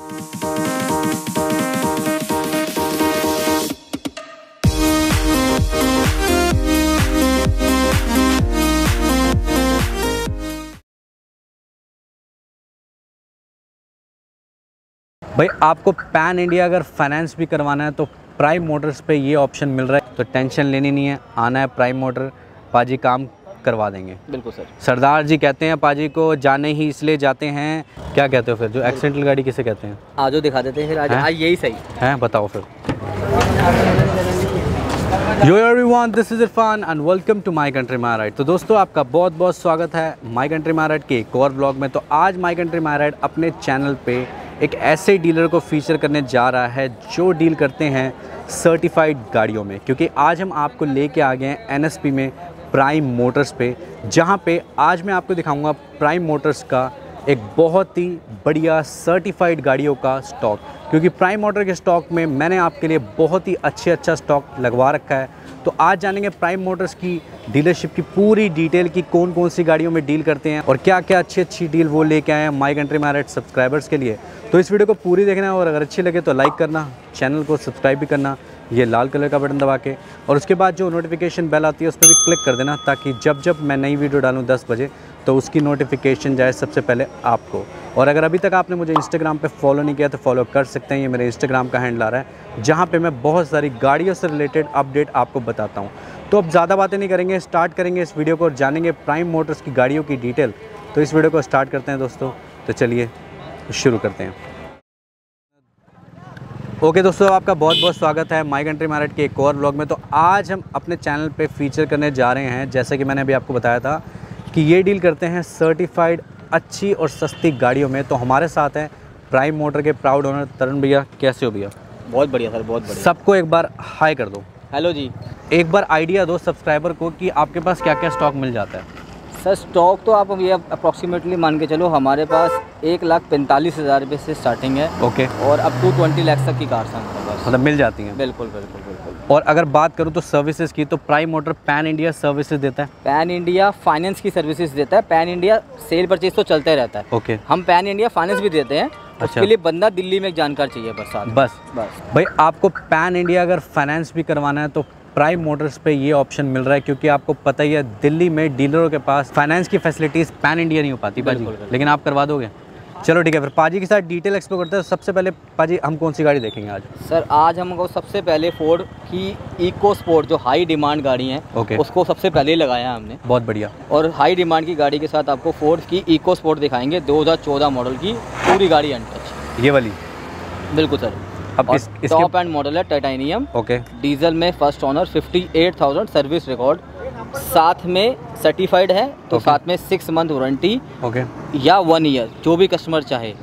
भाई, आपको pan India अगर फाइनेंस भी करवाना है तो प्राइम मोटर्स पे ये ऑप्शन मिल रहा है तो टेंशन लेनी नहीं है, आना है प्राइम मोटर पाजी काम करवा देंगे। बिल्कुल सर। सरदार जी कहते हैं पाजी को जाने ही इसलिए जाते हैं। क्या कहते हो फिर? जो एक्सीडेंटल गाड़ी किसे कहते हैं? आजो दिखा देते हैं फिर आज? आज यही सही। हैं? बताओ फिर। Yo everyone this is Irfan and welcome to my country my ride तो दोस्तों आपका बहुत बहुत स्वागत है माय कंट्री माय राइड के एक और ब्लॉग में। तो आज माय कंट्री माय राइड अपने चैनल पे एक ऐसे डीलर को फीचर करने जा रहा है जो डील करते हैं सर्टिफाइड गाड़ियों में। क्योंकि आज हम आपको लेके आ गए हैं एनएसपी में प्राइम मोटर्स पे, जहाँ पे आज मैं आपको दिखाऊँगा प्राइम मोटर्स का एक बहुत ही बढ़िया सर्टिफाइड गाड़ियों का स्टॉक क्योंकि प्राइम मोटर के स्टॉक में मैंने आपके लिए बहुत ही अच्छे अच्छा स्टॉक लगवा रखा है। तो आज जानेंगे प्राइम मोटर्स की डीलरशिप की पूरी डिटेल की कौन कौन सी गाड़ियों में डील करते हैं और क्या क्या अच्छी अच्छी डील वो लेके आए हैं माई कंट्री मैरिट सब्सक्राइबर्स के लिए। तो इस वीडियो को पूरी देखना और अगर अच्छी लगे तो लाइक करना चैनल को सब्सक्राइब भी करना। ये लाल कलर का बटन दबा के और उसके बाद जो नोटिफिकेशन बेल आती है, उस पर भी क्लिक कर देना ताकि जब जब मैं नई वीडियो डालूँ दस बजे तो उसकी नोटिफिकेशन जाए सबसे पहले आपको। और अगर अभी तक आपने मुझे इंस्टाग्राम पे फॉलो नहीं किया तो फॉलो कर सकते हैं। ये मेरे इंस्टाग्राम का हैंडल आ रहा है, जहाँ पे मैं बहुत सारी गाड़ियों से रिलेटेड अपडेट आपको बताता हूँ। तो अब ज़्यादा बातें नहीं करेंगे स्टार्ट करेंगे इस वीडियो को और जानेंगे प्राइम मोटर्स की गाड़ियों की डिटेल तो इस वीडियो को स्टार्ट करते हैं दोस्तों। तो चलिए, शुरू करते हैं। ओके okay, दोस्तों आपका बहुत बहुत स्वागत है माई कंट्री मैरिट के एक और ब्लॉग में। तो आज हम अपने चैनल पे फीचर करने जा रहे हैं। जैसे कि मैंने अभी आपको बताया था कि ये डील करते हैं सर्टिफाइड अच्छी और सस्ती गाड़ियों में। तो हमारे साथ हैं प्राइम मोटर के प्राउड ओनर तरुण भैया। कैसे हो भैया? बहुत बढ़िया सर बहुत बढ़िया। सबको एक बार हाई कर दो। हेलो जी। एक बार आइडिया दो सब्सक्राइबर को कि आपके पास क्या क्या स्टॉक मिल जाता है। सर स्टॉक तो आप ये अप्रॉक्सीमेटली मान के चलो हमारे पास एक लाख पैंतालीस हज़ार रुपये से स्टार्टिंग है। ओके और अप टू ट्वेंटी लैक्स तक की कार्स हैं मतलब मिल जाती हैं। बिल्कुल बिल्कुल बिल्कुल। और अगर बात करूँ तो सर्विसेज़ की तो prime motor pan India services देता है। पैन इंडिया फाइनेंस की सर्विसेज़ देता है। पैन इंडिया सेल परचेज तो चलता रहता है। ओके हम पैन इंडिया फाइनेंस भी देते हैं। उसके लिए बंदा दिल्ली में एक जानकार चाहिए बस बस। बस। भाई आपको पैन इंडिया अगर फाइनेंस भी करवाना है तो प्राइम मोटर्स पे ये ऑप्शन मिल रहा है क्योंकि आपको पता ही है दिल्ली में डीलरों के पास फाइनेंस की फैसिलिटीज़ पैन इंडिया नहीं हो पाती पाजी। लेकिन आप करवा दोगे। चलो ठीक है फिर पाजी के साथ डिटेल एक्सप्लोर करते हैं। सबसे पहले पाजी हम कौन सी गाड़ी देखेंगे आज? सर आज हमको सबसे पहले फोर्ड की इको स्पोर्ट जो हाई डिमांड गाड़ी है ओके। उसको सबसे पहले लगाया हमने। बहुत बढ़िया। और हाई डिमांड की गाड़ी के साथ आपको फोर्ड की इको स्पोर्ट दिखाएँगे 2014 मॉडल की पूरी गाड़ी अनटच ये वाली? बिल्कुल सर। अब इस इसके टॉप एंड मॉडल है टाइटेनियम। ओके। डीजल में फ़र्स्ट ऑनर 58,000 सर्विस रिकॉर्ड साथ में सर्टिफाइड है तो okay. साथ में सिक्स मंथ वारंटी ओके। या वन ईयर जो भी कस्टमर चाहे।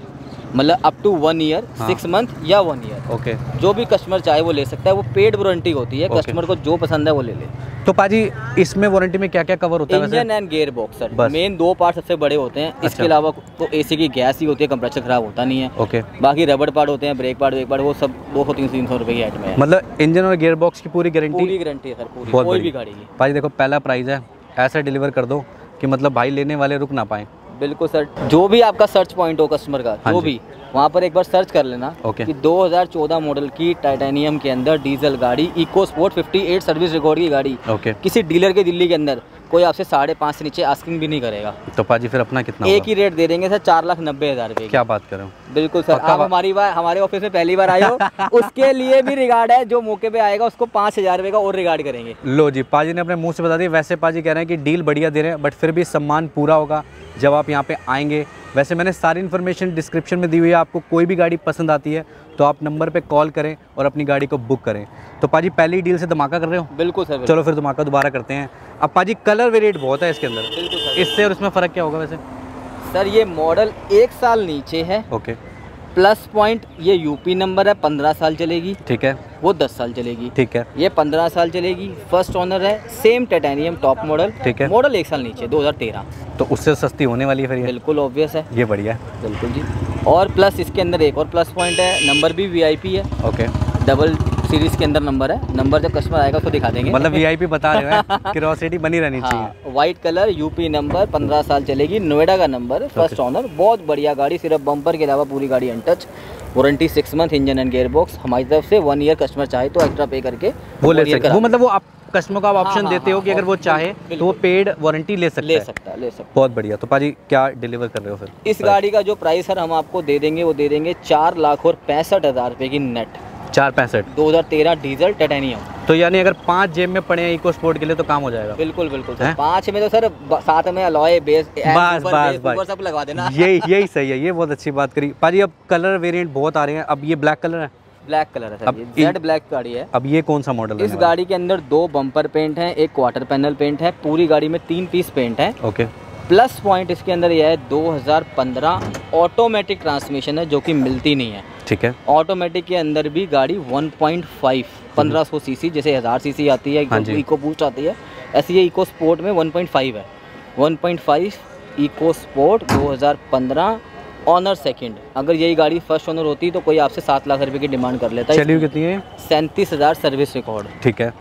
मतलब up to one year. Six month या वन ईयर ओके जो भी कस्टमर चाहे वो ले सकता है वो पेड वारंटी होती है ओके। कस्टमर को जो पसंद है वो ले ले। तो पाजी इसमें वारंटी में क्या क्या कवर होता है engine and gearbox sir main दो पार्ट सबसे बड़े होते हैं। अच्छा। इसके अलावा तो एसी की गैस ही होती है कंप्रेसर खराब होता नहीं है। ओके बाकी रबड़ पार्ट होते हैं ब्रेक पार्ट ब्रेक पार्ट वो सब दो सौ तीन सौ तीन सौ रुपये की आइटम है। मतलब इंजन और गियर बॉक्स की पूरी गारंटी पूरी गारंटी है सर पूरी। कोई भी गाड़ी की। पाजी देखो पहला प्राइस है ऐसा डिलीवर कर दो कि मतलब भाई लेने वाले रुक ना पाए। बिल्कुल सर जो भी आपका सर्च पॉइंट हो कस्टमर का हाँ जो भी वहाँ पर एक बार सर्च कर लेना ओके। कि 2014 मॉडल की टाइटेनियम के अंदर डीजल गाड़ी इको स्पोर्ट 58 सर्विस रिकॉर्ड की गाड़ी ओके। किसी डीलर के दिल्ली के अंदर। कोई आपसे साढ़े पाँच से नीचे आस्किंग भी नहीं करेगा। तो पाजी फिर अपना कितना एक ही रेट दे देंगे सर चार लाख नब्बे हज़ार रुपये क्या बात कर रहे हो? बिल्कुल सर आप हमारी बार हमारे ऑफ़िस में पहली बार आए हो उसके लिए भी रिगार्ड है जो मौके पे आएगा उसको पाँच हज़ार रुपये का और रिगार्ड करेंगे। लो जी पाजी ने अपने मुँह से बता दिया। वैसे पाजी कह रहे हैं कि डील बढ़िया दे रहे हैं बट फिर भी सम्मान पूरा होगा जब आप यहाँ पे आएँगे। वैसे मैंने सारी इन्फॉर्मेशन डिस्क्रिप्शन में दी हुई है आपको कोई भी गाड़ी पसंद आती है तो आप नंबर पे कॉल करें और अपनी गाड़ी को बुक करें। तो पाजी पहली डील से धमाका कर रहे हो? बिल्कुल सर चलो फिर धमाका दोबारा करते हैं। अब पाजी कलर वेरिएट बहुत है इसके अंदर। बिल्कुल सर इससे और इसमें फ़र्क क्या होगा वैसे? सर ये मॉडल एक साल नीचे है। ओके। प्लस पॉइंट ये यूपी नंबर है पंद्रह साल चलेगी। ठीक है। वो दस साल चलेगी। ठीक है। ये पंद्रह साल चलेगी। फ़र्स्ट ऑनर है सेम टाइटेनियम टॉप मॉडल ठीक है। मॉडल एक साल नीचे 2013 तो उससे सस्ती होने वाली है फिर ये? बिल्कुल ऑब्वियस है। ये बढ़िया है। बिल्कुल जी। और प्लस इसके अंदर एक और प्लस पॉइंट है नंबर भी वीआईपी है। ओके डबल सीरीज़ के अंदर नंबर है। नंबर जब कस्टमर आएगा उसको दिखा देंगे। मतलब वीआईपी बता रहे हैं क्यूरोसिटी बनी रहनी चाहिए। हाँ व्हाइट कलर यूपी नंबर पंद्रह साल चलेगी। नोएडा का नंबर फ़र्स्ट ऑनर बहुत बढ़िया गाड़ी सिर्फ़ बम्पर के अलावा पूरी गाड़ी untouch warranty six month engine and gear box हमारी तरफ़ से वन ईयर कस्टमर चाहे तो एक्स्ट्रा पे करके वो ले सकते वो मतलब वो आप कस्टमर को आप हाँ, ऑप्शन हाँ, देते हो हाँ, कि अगर वो चाहे तो वो पेड वारंटी ले सकता ले सकता है ले सकता। बहुत बढ़िया। तो पाजी क्या डिलीवर कर रहे हो फिर? इस गाड़ी का जो प्राइस सर हम आपको दे देंगे वो दे देंगे चार लाख और पैंसठ हज़ार रुपये की नेट चार पैंसठ? 2013 डीजल टाइटेनियम तो यानी अगर पाँच जेब में पड़े हैं इको स्पोर्ट के लिए तो काम हो जाएगा। बिल्कुल बिल्कुल। हैं? सर पाँच में तो सर साथ में अलॉय बेस बस बस बस। सब लगवा देना। यही यही सही है ये बहुत अच्छी बात करी। पाजी अब कलर वेरिएंट बहुत आ रहे हैं। अब ये ब्लैक कलर है। ब्लैक कलर है सर अब ये जेड ब्लैक गाड़ी है। अब ये कौन सा मॉडल इस गाड़ी के अंदर दो बम्पर पेंट हैं एक क्वार्टर पैनल पेंट है पूरी गाड़ी में तीन पीस पेंट है। ओके प्लस पॉइंट इसके अंदर यह है 2015 ऑटोमेटिक ट्रांसमिशन है जो कि मिलती नहीं है। ठीक है। ऑटोमेटिक के अंदर भी गाड़ी 1.5 1500 सीसी जैसे हज़ार सीसी आती है हाँ इको बूस्ट आती है। ऐसे ये इको स्पोर्ट में 1.5 है। 1.5 इको स्पोर्ट 2015 ऑनर सेकंड। अगर यही गाड़ी फ़र्स्ट ऑनर होती तो कोई आपसे सात लाख रुपए की डिमांड कर लेता। हुई कितनी है? सैंतीस हज़ार सर्विस रिकॉर्ड। ठीक है।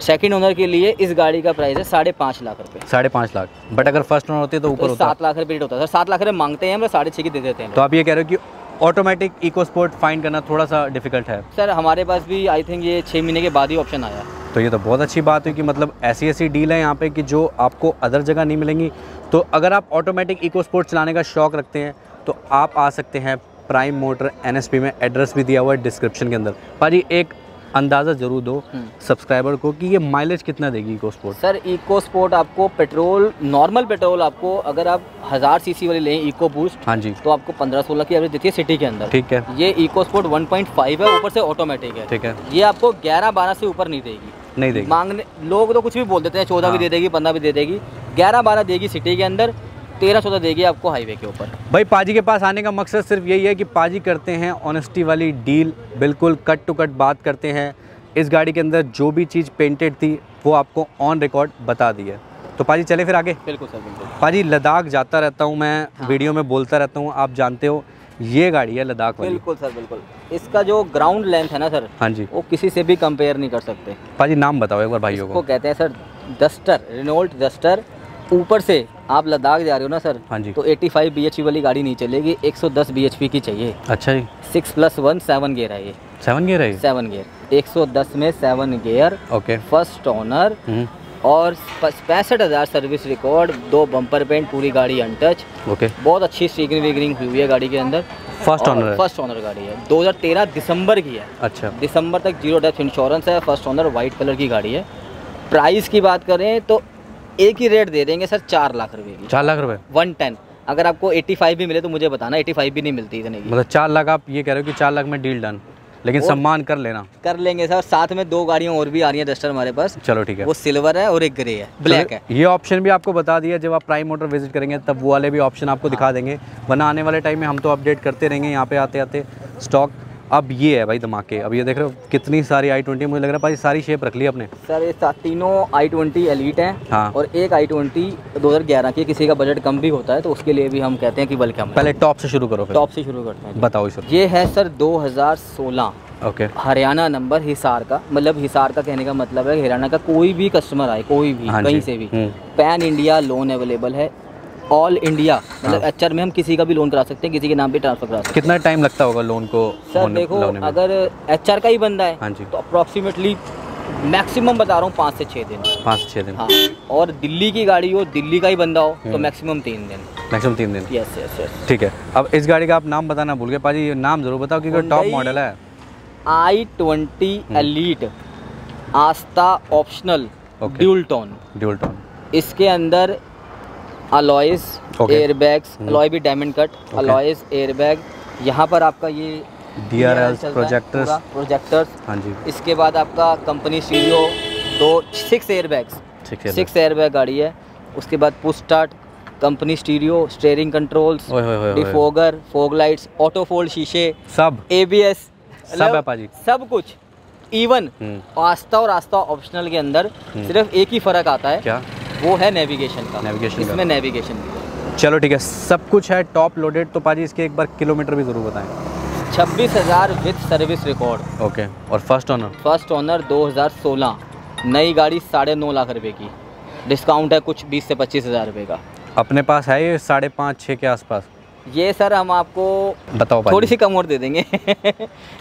सेकंड ओनर के लिए इस गाड़ी का प्राइस है साढ़े पाँच लाख रुपए। साढ़े पाँच लाख। बट अगर फ़र्स्ट ओनर होती है तो ऊपर तो होता। सात लाख रुपये रेट होता। है सर सात लाख रुपये मांगते हैं हम साढ़े छः की दे देते हैं। तो आप ये कह रहे हो कि ऑटोमेटिक इको स्पोर्ट फाइंड करना थोड़ा सा डिफ़िकल्ट है। सर हमारे पास भी आई थिंक ये छः महीने के बाद ही ऑप्शन आया। तो ये तो बहुत अच्छी बात है कि मतलब ऐसी ऐसी डील है यहाँ पे कि जो आपको अदर जगह नहीं मिलेंगी। तो अगर आप ऑटोमेटिक इको स्पोर्ट चलाने का शौक रखते हैं तो आप आ सकते हैं प्राइम मोटर एनएसपी में एड्रेस भी दिया हुआ है डिस्क्रिप्शन के अंदर। भाजी एक अंदाज़ा ज़रूर दो हम्म। सब्सक्राइबर को कि ये माइलेज कितना देगी EcoSport sir EcoSport आपको पेट्रोल नॉर्मल पेट्रोल आपको अगर आप हज़ार सीसी वाली लें इको बूस्ट हाँ जी। तो आपको पंद्रह सोलह की एवरेज देती है सिटी के अंदर। ठीक है। ये इको स्पोर्ट 1.5 है ऊपर से ऑटोमेटिक है। ठीक है। ये आपको 11 12 से ऊपर नहीं देगी। नहीं देगी। मांगने लोग तो कुछ भी बोल देते हैं चौदह भी हाँ। दे देगी पंद्रह भी दे देगी। ग्यारह बारह देगी सिटी के अंदर तेरह चौदह देगी आपको हाईवे के ऊपर। भाई पाजी के पास आने का मकसद सिर्फ़ यही है कि पाजी करते हैं ऑनेस्टी वाली डील बिल्कुल कट टू कट बात करते हैं। इस गाड़ी के अंदर जो भी चीज़ पेंटेड थी वो आपको ऑन रिकॉर्ड बता दी है। तो पाजी चले फिर आगे। बिल्कुल सर बिल्कुल। पाजी लद्दाख जाता रहता हूँ मैं हाँ। वीडियो में बोलता रहता हूँ आप जानते हो ये गाड़ी है लद्दाख वाली। बिल्कुल सर बिल्कुल। इसका जो ग्राउंड लेंथ है ना सर हाँ जी। वो किसी से भी कंपेयर नहीं कर सकते। पाजी नाम बताओ एक बार भाइयों को। कहते हैं सर डस्टर रिनोल्ट डस्टर ऊपर से आप लद्दाख जा रहे हो ना सर हाँ जी। तो 85 bhp वाली गाड़ी नहीं चलेगी 110 bhp की चाहिए। अच्छा जी। Six plus one seven gear है ये। सेवन गियर है? सेवन गियर 110 में seven gear okay first owner hmm, और पैंसठ हज़ार सर्विस रिकॉर्ड दो बम्पर पेंट पूरी गाड़ी अनटच ओके बहुत अच्छी स्टिकरिंग विगरिंग हुई है गाड़ी के अंदर। फ़र्स्ट ऑनर फ़र्स्ट ऑनर गाड़ी है। 2013 दिसंबर की है। अच्छा। दिसंबर तक ज़ीरो डेथ इंश्योरेंस है। फ़र्स्ट ओनर वाइट कलर की गाड़ी है। प्राइस की बात करें तो एक ही रेट दे देंगे सर चार लाख रुपए की। चार लाख रुपए? One ten. अगर आपको 85 भी मिले तो मुझे बताना 85 भी नहीं मिलती इतने की। मतलब चार लाख आप ये कह रहे हो कि चार लाख में डील डन लेकिन सम्मान कर लेना। कर लेंगे सर साथ में दो गाड़ियाँ और भी आ रही हैं डस्टर हमारे पास। चलो ठीक है। वो सिल्वर है और एक ग्रे है ब्लैक है। ये ऑप्शन भी आपको बता दिया जब आप प्राइम मोटर विज़िट करेंगे तब वो वाले भी ऑप्शन आपको दिखा देंगे। वरना आने वाले टाइम में हम तो अपडेट करते रहेंगे यहाँ पे आते आते स्टॉक अब ये है भाई धमाके अब ये देख रहे हो कितनी सारी आई ट्वेंटी मुझे लग रहा है। भाई सारी शेप रख ली अपने। सर ये तीनों आई ट्वेंटी एलिट हैं हाँ। और एक आई ट्वेंटी दो हज़ार ग्यारह की। किसी का बजट कम भी होता है तो उसके लिए भी हम कहते हैं कि वेलकम है पहले टॉप से शुरू करो टॉप से शुरू करते हैं। बताओ शुरू ये है sir 2016 okay Haryana number Hisar का। मतलब हिसार का कहने का मतलब है हरियाणा का कोई भी कस्टमर आए कोई भी हाँ कहीं से भी। पैन इंडिया लोन अवेलेबल है। ऑल इंडिया मतलब हाँ। एच में हम किसी का भी लोन करा सकते हैं किसी के नाम पे ट्रांसफ़र करा सकते हैं। कितना टाइम लगता होगा लोन को सर देखो अगर एचआर का ही बंदा है हाँ जी। तो अप्रॉक्सीमेटली मैक्सिमम बता रहा हूँ पाँच से छः दिन। पाँच से छः दिन। हाँ और दिल्ली की गाड़ी हो दिल्ली का ही बंदा हो तो। मैक्सिमम तीन दिन। मैक्सिमम तीन दिन? यस यस यस ठीक है। अब इस गाड़ी का आप नाम बताना भूल गए। पाजी नाम ज़रूर बताओ क्योंकि टॉप मॉडल है। I twenty. Elite Aastha optional. Dual tone dual tone इसके अंदर Okay. Airbags hmm. अलॉय भी डायमंड कट अलॉयज एयरबैग यहाँ पर आपका ये डी आर एल DRL चलता है प्रोजेक्टर्स प्रोजेक्टर्स हाँ जी। इसके बाद आपका कंपनी स्टीरियो दो सिक्स एयरबैग्स ठीक है सिक्स एयरबैग गाड़ी है. उसके बाद push start company stereo steering controls. Defogger fog lights auto fold शीशे सब। एबीएस सब है पाजी। सब कुछ. इवन हम्म, आस्था और आस्था ऑप्शनल के अंदर हम्म। सिर्फ़ एक ही फ़र्क आता है। क्या? वो है नेविगेशन का। नेविगेशन। इसमें नेविगेशन चलो ठीक है सब कुछ है टॉप लोडेड तो पाजी इसके एक बार किलोमीटर भी ज़रूर बताएँ। छब्बीस हज़ार विथ सर्विस रिकॉर्ड ओके और फ़र्स्ट ऑनर फ़र्स्ट ऑनर 2016 नई गाड़ी साढ़े नौ लाख रुपए की। डिस्काउंट है कुछ बीस से पच्चीस हज़ार रुपये का। अपने पास है ये साढ़े पाँच छः के आसपास? ये सर हम आपको बताओ थोड़ी सी कम और दे देंगे।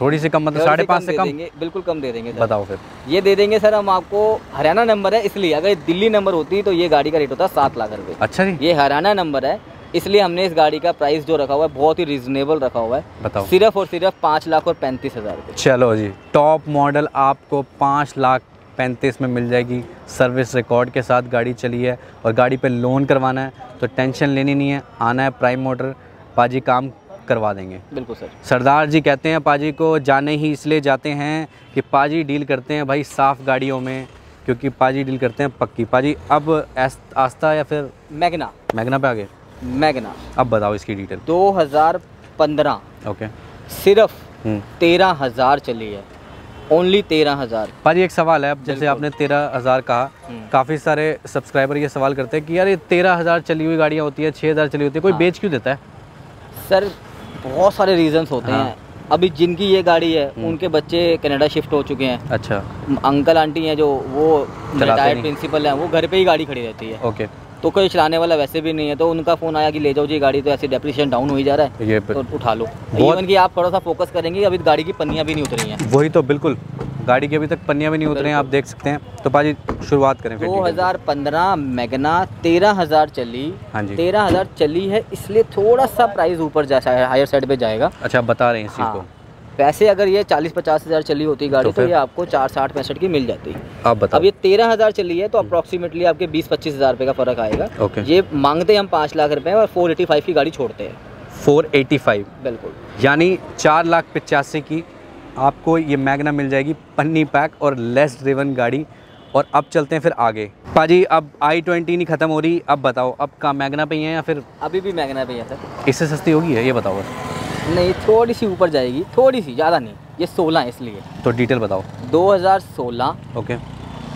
थोड़ी सी कम मतलब साढ़े पाँच से कम? देंगे, बिल्कुल कम दे देंगे बताओ फिर। ये दे देंगे सर हम आपको हरियाणा नंबर है इसलिए अगर दिल्ली नंबर होती तो ये गाड़ी का रेट होता सात लाख रुपए। अच्छा जी। ये हरियाणा नंबर है इसलिए हमने इस गाड़ी का प्राइस जो रखा हुआ है बहुत ही रिजनेबल रखा हुआ है। बताओ। सिर्फ़ और सिर्फ़ पाँच लाख और पैंतीस हज़ार चलो जी टॉप मॉडल आपको पाँच लाख पैंतीस में मिल जाएगी। सर्विस रिकॉर्ड के साथ गाड़ी चली है और गाड़ी पे लोन करवाना है तो टेंशन लेनी नहीं है आना है प्राइम मोटर पाजी काम करवा देंगे। बिल्कुल सर। सरदार जी कहते हैं पाजी को जाने ही इसलिए जाते हैं कि पाजी डील करते हैं भाई साफ़ गाड़ियों में क्योंकि पाजी डील करते हैं पक्की। पाजी अब आस्था या फिर मैगना। मैगना पे आगे? मैगना। अब बताओ इसकी डिटेल। 2015 ओके। सिर्फ़ हम्म। तेरह हज़ार चली है। ओनली तेरह हज़ार। पाजी एक सवाल है अब जैसे आपने तेरह हज़ार कहा हम्म। काफ़ी सारे सब्सक्राइबर ये सवाल करते हैं कि यार ये तेरह हज़ार चली हुई गाड़ियाँ होती है छः हज़ार चली होती है कोई हाँ। बेच क्यों देता है? सर बहुत सारे रीजंस होते हाँ। हैं। अभी जिनकी ये गाड़ी है हम्म। उनके बच्चे कनाडा शिफ्ट हो चुके हैं। अच्छा। अंकल आंटी हैं जो वो रिटायर्ड प्रिंसिपल हैं वो घर पे ही गाड़ी खड़ी रहती है। ओके। तो कोई चलाने वाला वैसे भी नहीं है तो उनका फ़ोन आया कि ले जाओ जी गाड़ी तो ऐसे डेप्रिशिएशन डाउन हो ही जा रहा है ये तो उठा लो। इवन कि आप थोड़ा सा फोकस करेंगे अभी गाड़ी की पन्नियाँ भी नहीं उतरी हैं। वही तो बिल्कुल। गाड़ी की अभी तक पन्नियाँ भी नहीं उतरे हैं आप देख सकते हैं। तो पाजी शुरुआत करें दो हज़ार पंद्रह मैगना तेरह हज़ार चली। हाँ जी। तेरह हज़ार चली है इसलिए थोड़ा सा प्राइस ऊपर जा हायर साइड पे जाएगा। अच्छा बता रहे हैं इस को। वैसे अगर ये चालीस पचास हज़ार चली होती गाड़ी तो तो, ये आपको चार साठ पैंसठ की मिल जाती। आप बताओ। अब ये तेरह हज़ार चली है तो अप्रॉक्सीमेटली आपके बीस पच्चीस हज़ार रुपये का फ़र्क आएगा। ओके। ये मांगते हैं हम पाँच लाख रुपए और फोर एटी फाइव की गाड़ी छोड़ते हैं। Four eighty five? बिल्कुल। यानी चार लाख पचासी की आपको ये मैगना मिल जाएगी पन्नी पैक और लेस ड्रिवन गाड़ी। और अब चलते हैं फिर आगे। पाजी अब आई ट्वेंटी नहीं ख़त्म हो रही अब बताओ अब का मैगना पे ही है या फिर अभी भी मैगना पे ही है सर। इससे सस्ती होगी है ये बताओ नहीं थोड़ी सी ऊपर जाएगी थोड़ी सी ज़्यादा नहीं। ये सोलह है इसलिए। तो डिटेल बताओ। 2016 ओके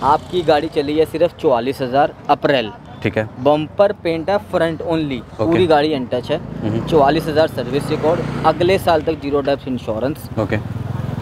आपकी गाड़ी चली है सिर्फ़ चौवालीस हज़ार अप्रैल। ठीक है। बम्पर पेंट है फ्रंट ओनली पूरी गाड़ी अनटच है। हम्म, चौवालीस हज़ार सर्विस रिकॉर्ड अगले साल तक ज़ीरो डेप्थ इंश्योरेंस ओके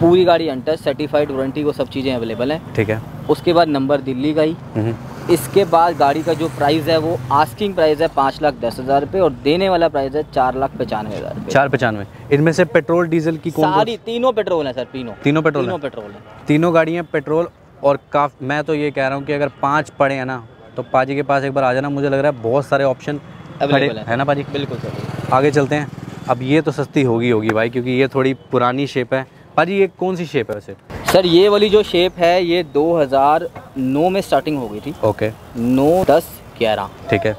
पूरी गाड़ी अनटच सर्टिफाइड वारंटी वो सब चीज़ें अवेलेबल हैं। ठीक है। उसके बाद नंबर दिल्ली का ही। हम्म, इसके बाद गाड़ी का जो प्राइस है वो आस्किंग प्राइस है पाँच लाख दस हज़ार रुपये और देने वाला प्राइस है चार लाख पचानवे हज़ार चार पचानवे। इनमें से पेट्रोल डीजल की कौन सारी तीनों पेट्रोल है सर तीनों। तीनों पेट्रोल तीनों पेट्रोल है। तीनों गाड़ियाँ पेट्रोल और काफ मैं तो ये कह रहा हूँ कि अगर पाँच पड़े हैं ना तो पाजी के पास एक बार आ जाना मुझे लग रहा है बहुत सारे ऑप्शन खड़े अवेलेबल है ना पाजी? बिल्कुल सर। आगे चलते हैं। अब ये तो सस्ती होगी होगी भाई क्योंकि ये थोड़ी पुरानी शेप है। पाजी ये कौन सी शेप है वैसे? सर ये वाली जो शेप है ये 2009 में स्टार्टिंग हो गई थी। ओके 9 10 11 ठीक है।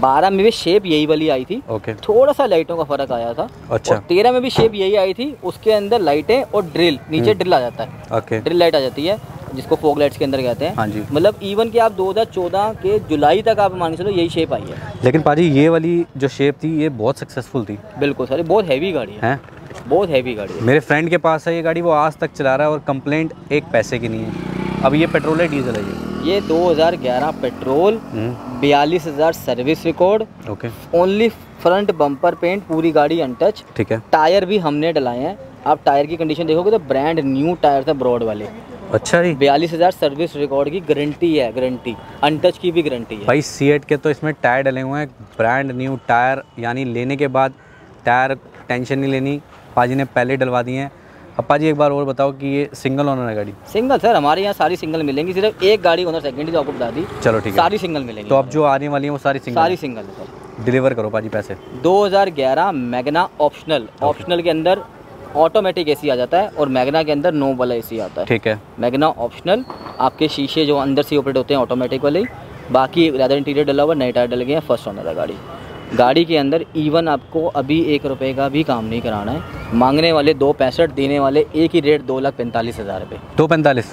12 में भी शेप यही वाली आई थी। ओके थोड़ा सा लाइटों का फ़र्क आया था। अच्छा। तेरह में भी शेप यही आई थी उसके अंदर लाइटें और ड्रिल नीचे ड्रिल आ जाता है। ओके ड्रिल लाइट आ जाती है जिसको फोक लाइट्स के अंदर कहते हैं। हाँ जी। मतलब इवन कि आप 2014 के जुलाई तक आप मान के चलो यही शेप आई है। लेकिन पाजी ये वाली जो शेप थी ये बहुत सक्सेसफुल थी। बिल्कुल सर ये बहुत हैवी गाड़ी है। हैं? बहुत हैवी गाड़ी है। मेरे फ्रेंड के पास है ये गाड़ी वो आज तक चला रहा है और कंप्लेंट एक पैसे की नहीं है। अब ये पेट्रोल है डीजल है ये। ये 2011 पेट्रोल हम्म, बयालीस हज़ार service record okay only front bumper paint पूरी गाड़ी अनटच ठीक है। टायर भी हमने डलाए हैं। आप टायर की कंडीशन देखोगे तो ब्रांड न्यू टायर था ब्रॉड वाले। अच्छा जी। बयालीस हज़ार सर्विस रिकॉर्ड की गारंटी है गारंटी अनटच की भी गारंटी है। भाई सी के तो इसमें टायर डले हुए हैं। ब्रांड न्यू टायर यानी लेने के बाद टायर टेंशन नहीं लेनी। पाजी ने पहले डलवा दिए हैं। अब पाजी एक बार और बताओ कि ये सिंगल ओनर है गाड़ी? सिंगल सर हमारे यहाँ सारी सिंगल मिलेंगी। सिर्फ़ एक गाड़ी ओनर सेकंड तो आपको बता दी। चलो ठीक है। सारी सिंगल मिलेंगी। तो अब जो आने वाली है वो सारी सिंगल सारी सिंगल है सर डिलीवर करो पाजी पैसे। 2011 मैगना ऑप्शनल ऑप्शनल के अंदर ऑटोमेटिक एसी आ जाता है और मैगना के अंदर नो वाला एसी आता है। ठीक है। मैगना ऑप्शनल आपके शीशे जो अंदर से ऑपरेट होते हैं ऑटोमेटिक वाले बाकी लेदर इंटीरियर डला हुआ नए टायर डल गए हैं फ़र्स्ट ऑनर है गाड़ी। गाड़ी के अंदर इवन आपको अभी एक रुपए का भी काम नहीं कराना है। मांगने वाले दो पैंसठ देने वाले एक ही रेट दो लाख पैंतालीस हज़ार रुपये दो पैंतालीस।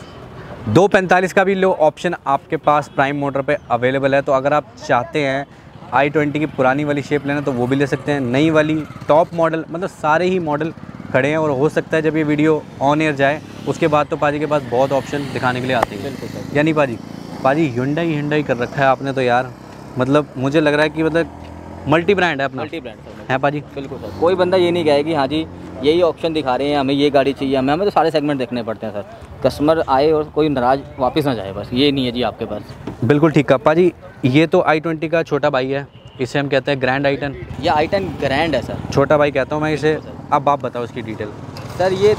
दो पैंतालीस का भी लो ऑप्शन आपके पास प्राइम मोटर पे अवेलेबल है। तो अगर आप चाहते हैं आई ट्वेंटी की पुरानी वाली शेप लेना तो वो भी ले सकते हैं। नई वाली टॉप मॉडल मतलब सारे ही मॉडल खड़े हैं और हो सकता है जब ये वीडियो ऑन एयर जाए उसके बाद तो पाजी के पास बहुत ऑप्शन दिखाने के लिए आते हैं यानी पाजी पाजी हिंडा ही हिंडा ही कर रखा है आपने तो यार। मतलब मुझे लग रहा है कि मतलब मल्टी ब्रांड है अपना? मल्टी ब्रांड सर है पाजी? बिल्कुल सर। कोई बंदा ये नहीं कहे कि हाँ जी यही ऑप्शन दिखा रहे हैं हमें ये गाड़ी चाहिए हमें हमें तो सारे सेगमेंट देखने पड़ते हैं सर। कस्टमर आए और कोई नाराज़ वापस ना जाए बस। ये नहीं है जी आपके पास। बिल्कुल ठीक है जी ये तो आई ट्वेंटी का छोटा भाई है। इसे हम कहते हैं ग्रैंड आई टेन ये आई टेन ग्रैंड है सर। छोटा भाई कहता हूँ मैं इसे। अब आप बताओ इसकी डिटेल सर ये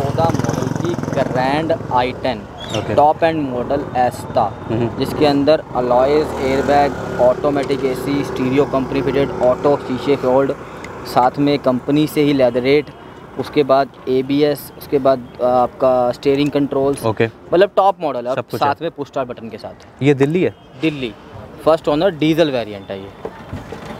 2014 मॉडल की Grand i ten top end model एस्टा। जिसके अंदर alloys airbag automatic AC stereo company fitted auto शीशे फोल्ड साथ में कंपनी से ही लेदरेट उसके बाद एबीएस उसके बाद आपका स्टेयरिंग कंट्रोल्स ओके मतलब टॉप मॉडल है साथ में पुस्टार बटन के साथ। ये दिल्ली है? Delhi. First owner diesel variant है ये।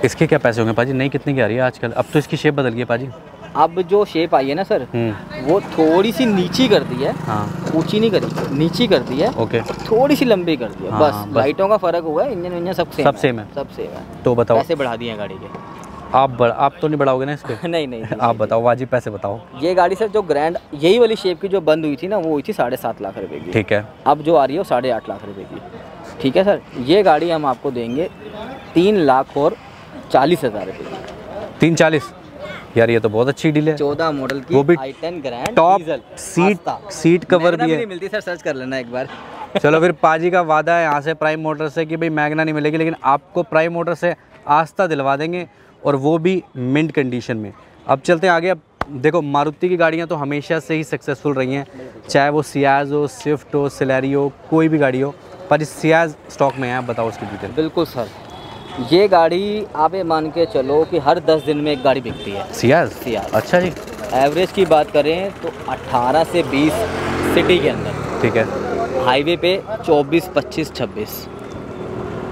इसके क्या पैसे होंगे? पाजी नई कितने की आ रही है आजकल? अब तो इसकी शेप बदल गई है पाजी। अब जो शेप आई है ना सर हम्म। वो थोड़ी सी नीची कर दी है। हाँ। ऊँची नहीं करी नीची कर दी है। ओके। थोड़ी सी लंबी कर दी है हाँ, बस। लाइटों का फ़र्क हुआ है इंजन विंजन सब सेम सब same है। सब सेम है। तो बताओ। पैसे बढ़ा दिए गाड़ी के। आप बढ़ आप तो नहीं बढ़ाओगे ना इसके नहीं नहीं नहीं, आप बताओ वाजिब पैसे बताओ। ये गाड़ी सर जो ग्रैंड यही वाली शेप की जो बंद हुई थी ना वो हुई थी साढ़े सात लाख रुपए की। ठीक है। अब जो आ रही है वो साढ़े आठ लाख रुपए की। ठीक है सर ये गाड़ी हम आपको देंगे तीन लाख और चालीस हज़ार रुपये की। तीन चालीस? यार ये तो बहुत अच्छी डील है। चौदह मॉडल की वो भी टॉप सीट सीट कवर भी है। मिलती सर सर्च कर लेना एक बार। चलो फिर पाजी का वादा है यहाँ से प्राइम मोटर से कि भाई मैगना नहीं मिलेगी लेकिन आपको प्राइम मोटर से आस्था दिलवा देंगे और वो भी मिंट कंडीशन में। अब चलते हैं आगे। अब देखो मारुति की गाड़ियाँ तो हमेशा से ही सक्सेसफुल रही हैं। चाहे वो सियाज हो स्विफ्ट हो सिलेरी हो कोई भी गाड़ी हो पर इस सियाज स्टॉक में है आप बताओ उसकी डिटेल बिल्कुल सर ये गाड़ी आप ये मान के चलो कि हर दस दिन में एक गाड़ी बिकती है। सियाज सियाज अच्छा जी। एवरेज की बात करें तो 18 से 20 सिटी के अंदर। ठीक है। हाईवे पे 24 25 26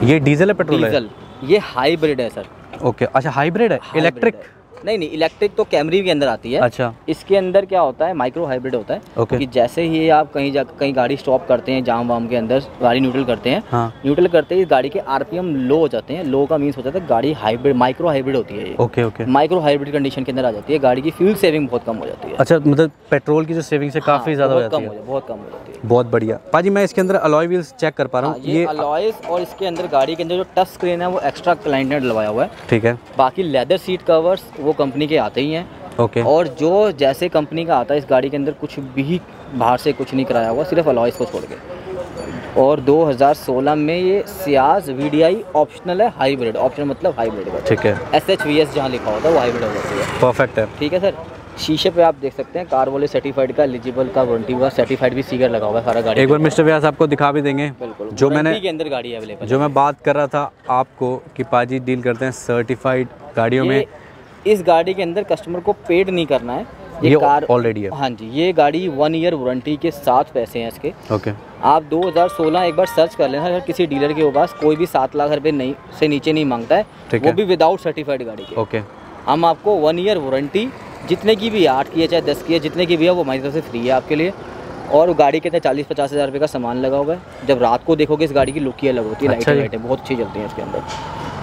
ये डीजल है पेट्रोल है? डीजल। ये हाइब्रिड है सर। ओके। अच्छा हाइब्रिड है? इलेक्ट्रिक। नहीं नहीं इलेक्ट्रिक तो कैमरी के अंदर आती है। अच्छा। इसके अंदर क्या होता है माइक्रो हाइब्रिड होता है। ओके कि जैसे ही आप कहीं जा कहीं गाड़ी स्टॉप करते हैं जाम वाम के अंदर गाड़ी न्यूट्रल करते हैं हाँ। न्यूट्रल करते ही गाड़ी के आरपीएम लो हो जाते हैं। लो का मीन्स होता है गाड़ी हाइब्रिड माइक्रो हाइब्रिड होती है okay okay micro hybrid condition के अंदर आ जाती है गाड़ी की फ्यूल सेविंग बहुत कम हो जाती है। अच्छा मतलब पेट्रोल की जो सेविंग से काफ़ी हाँ, ज़्यादा हो बहुत जाती कम है। बहुत कम जाती है। बहुत बढ़िया। पाजी मैं इसके अंदर अलॉय व्हील्स चेक कर पा रहा हाँ, हूँ ये ये अलॉयस और इसके अंदर गाड़ी के अंदर जो टच स्क्रीन है वो एक्स्ट्रा क्लाइंट ने डलवाया हुआ है। ठीक है। बाकी लेदर सीट कवर्स वो कंपनी के आते ही हैं। ओके। और जो जैसे कंपनी का आता है इस गाड़ी के अंदर कुछ भी बाहर से कुछ नहीं कराया हुआ सिर्फ़ अलॉयस को छोड़ के। और 2016 में ये सियाज वी ऑप्शनल है हाइब्रिड ऑप्शनल मतलब हाइब्रिड का। ठीक है। एस एच वी एस जहाँ लिखा होता है वो हाइब्रिड हो जाती है। परफेक्ट है। ठीक है सर? शीशे पे आप देख सकते हैं कार वाले सर्टिफाइड का एलिजिबल का वारंटी हुआ सर्टिफाइड भी सीगर लगा हुआ है सारा गाड़ी एक बार मिस्टर व्यास आपको दिखा भी देंगे। बिल्कुल। जो मैंने के अंदर गाड़ी अवेलेबल जो मैं बात कर रहा था आपको कि पाजी डील करते हैं सर्टिफाइड गाड़ियों में। इस गाड़ी के अंदर कस्टमर को पेड नहीं करना है। ये, ये कार ऑलरेडी है। हाँ जी ये गाड़ी वन ईयर वारंटी के साथ पैसे हैं इसके। ओके आप 2016 एक बार सर्च कर लेना अगर किसी डीलर के पास कोई भी सात लाख रुपए नहीं से नीचे नहीं माँगता है वो है। भी विदाउट सर्टिफाइड गाड़ी के। ओके हम आपको वन ईयर वारंटी जितने की भी आठ की है चाहे दस की है जितने की भी है वो हमारी तरफ़ से फ्री है आपके लिए। और गाड़ी के अंदर चालीस पचास हज़ार रुपये का सामान लगा हुआ है। जब रात को देखोगे इस गाड़ी की लुक ही अलग होती है अच्छा लाइटें। लाइटें बहुत अच्छी चलती हैं इसके अंदर।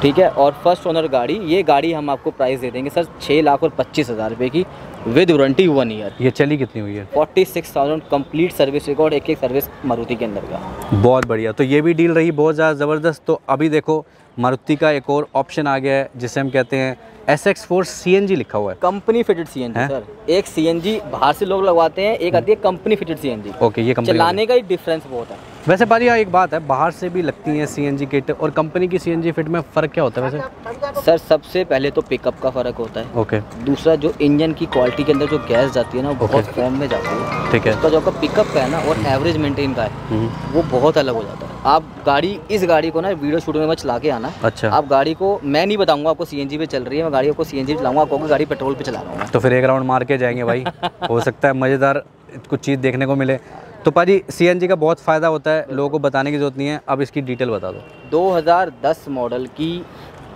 ठीक है और फ़र्स्ट ओनर गाड़ी ये गाड़ी हम आपको प्राइस दे देंगे सर छः लाख और पच्चीस हज़ार रुपये की विद वारंटी वन ईयर ये चली कितनी हुई है? Forty six thousand complete service record एक एक सर्विस मारुति के अंदर का। बहुत बढ़िया। तो ये भी डील रही बहुत ज़्यादा ज़बरदस्त। तो अभी देखो मारुति का एक और ऑप्शन आ गया है जिसे हम कहते हैं S X four C N G लिखा हुआ है। कंपनी फिटेड सी हैं? सर एक सीएनजी बाहर से लोग लगवाते हैं एक आती है कंपनी फिटेड सीएनजी ओके ये कंपनी चलाने का ही डिफरेंस बहुत है। वैसे पाजी यहाँ एक बात है बाहर से भी लगती है सी एन जी किट और कंपनी की सी एन जी फिट में फ़र्क क्या होता है वैसे? सर सबसे पहले तो पिकअप का फ़र्क होता है। ओके दूसरा जो इंजन की क्वालिटी के अंदर जो गैस जाती है ना वो बहुत फॉर्म में जाती है। ठीक है। उसका जो आपका पिकअप का है ना और एवरेज मेंटेन का है हम्म, वो बहुत अलग हो जाता है। आप गाड़ी इस गाड़ी को ना वीडियो शूट में चला के आना। अच्छा। आप गाड़ी को मैं नहीं बताऊँगा आपको सीएनजी पे चल रही है मैं गाड़ी को सीएनजी पे चलाऊँगा आपको गाड़ी पेट्रोल पे चला रहा हूँ तो फिर एक राउंड मार के जाएँगे भाई। हो सकता है मज़ेदार कुछ चीज़ देखने को मिले। तो पाजी सीएनजी का बहुत फ़ायदा होता है लोगों को बताने की ज़रूरत नहीं है। अब इसकी डिटेल बता दो। 2010 मॉडल की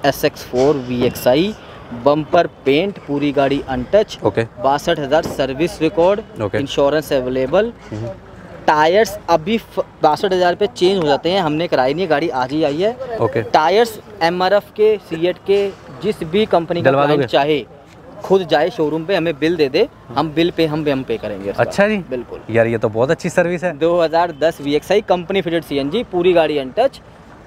S X four V X I bumper paint पूरी गाड़ी अनटच ओके बासठ हज़ार service record Okay. Insurance available tyres अभी बासठ हज़ार पे चेंज हो जाते हैं हमने कराई नहीं है गाड़ी आज ही आई है। ओके टायर्स एमआरएफ के सी के जिस भी कंपनी का चाहे खुद जाए शोरूम पे हमें बिल दे दे। हम बिल पे हम हम पे करेंगे अच्छा जी। बिल्कुल। यार ये तो बहुत अच्छी सर्विस है। 2010 VXI कंपनी फिटेड सीएनजी पूरी गाड़ी अनटच